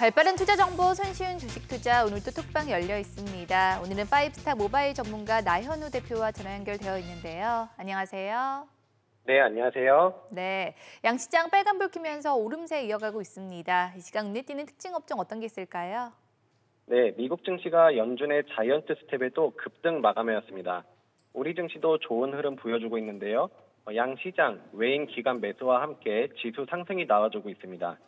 발빠른 투자 정보 손쉬운 주식 투자 오늘도 톡방 열려 있습니다. 오늘은 파이브스타 모바일 전문가 나현우 대표와 전화 연결되어 있는데요. 안녕하세요. 네, 안녕하세요. 네, 양 시장 빨간불 켜면서 오름세 이어가고 있습니다. 이 시간 눈에 띄는 특징 업종 어떤 게 있을까요? 네, 미국 증시가 연준의 자이언트 스텝에도 급등 마감하였습니다. 우리 증시도 좋은 흐름 보여주고 있는데요. 어, 양 시장 외인 기관 매수와 함께 지수 상승이 나와주고 있습니다.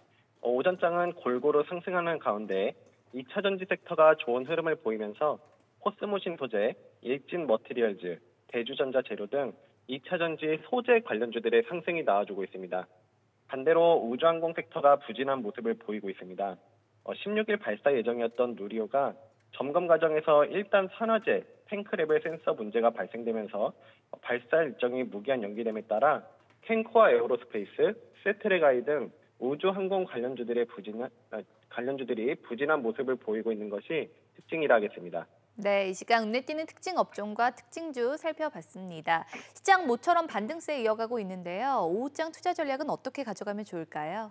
어, 오전장은 골고루 상승하는 가운데 2차 전지 섹터가 좋은 흐름을 보이면서 코스모신 소재, 일진 머티리얼즈, 대주전자 재료 등 2차 전지 소재 관련주들의 상승이 나와주고 있습니다. 반대로 우주항공 섹터가 부진한 모습을 보이고 있습니다. 16일 발사 예정이었던 누리호가 점검 과정에서 일단 산화제 탱크 레벨 센서 문제가 발생되면서 발사 일정이 무기한 연기됨에 따라 켄코아 에어로스페이스, 쎄트렉아이 등 우주 항공 관련주들의 부진 관련주들이 부진한 모습을 보이고 있는 것이 특징이라 하겠습니다. 네, 이 시간 눈에 띄는 특징 업종과 특징주 살펴봤습니다. 시장 모처럼 반등세 이어가고 있는데요. 오후장 투자 전략은 어떻게 가져가면 좋을까요?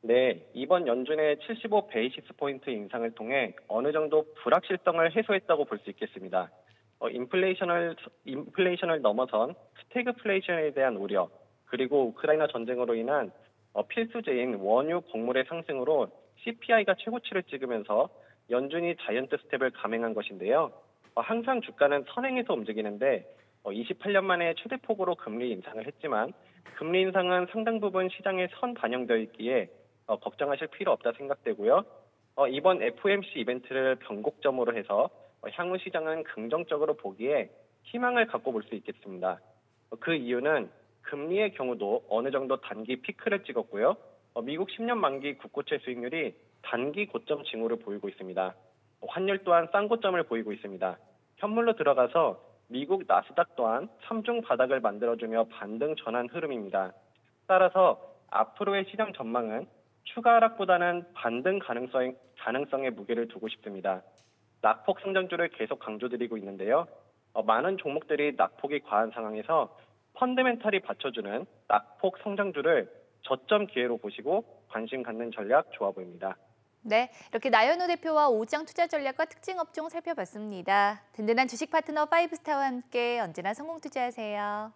네, 이번 연준의 75 basis point 인상을 통해 어느 정도 불확실성을 해소했다고 볼 수 있겠습니다. 어, 인플레이션을 인플레이션을 넘어선 스태그플레이션에 대한 우려, 그리고 우크라이나 전쟁으로 인한 어, 필수제인 원유 곡물의 상승으로 CPI가 최고치를 찍으면서 연준이 자이언트 스텝을 감행한 것인데요. 어, 항상 주가는 선행해서 움직이는데 28년 어, 만에 최대폭으로 금리 인상을 했지만 금리 인상은 상당 부분 시장에 선 반영되어 있기에 어, 걱정하실 필요 없다 생각되고요. 이번 FOMC 이벤트를 변곡점으로 해서 향후 시장은 긍정적으로 보기에 희망을 갖고 볼 수 있겠습니다. 그 이유는 금리의 경우도 어느 정도 단기 피크를 찍었고요. 미국 10년 만기 국고채 수익률이 단기 고점 징후를 보이고 있습니다. 환율 또한 싼 고점을 보이고 있습니다. 현물로 들어가서 미국 나스닥 또한 3중 바닥을 만들어주며 반등 전환 흐름입니다. 따라서 앞으로의 시장 전망은 추가 하락보다는 반등 가능성, 가능성에 무게를 두고 싶습니다. 낙폭 성장주를 계속 강조드리고 있는데요. 어, 많은 종목들이 낙폭이 과한 상황에서 펀드멘탈이 받쳐주는 낙폭 성장주를 저점 기회로 보시고 관심 갖는 전략 좋아 보입니다. 네, 이렇게 나연우 대표와 오장 투자 전략과 특징 업종 살펴봤습니다. 든든한 주식 파트너 파이브스타와 함께 언제나 성공 투자하세요.